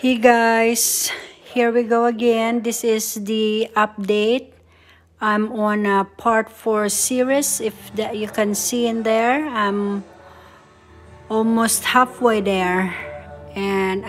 Hey guys, here we go again. This is the update. I'm on a part 4 series. If that you can see in there, I'm almost halfway there. And I